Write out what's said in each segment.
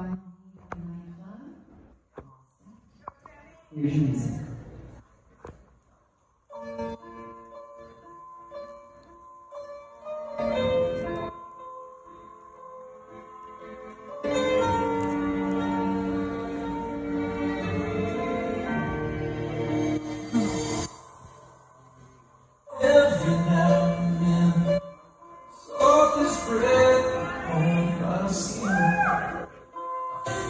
Every now and then, smoke is spread on my skin.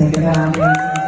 Think about Amen.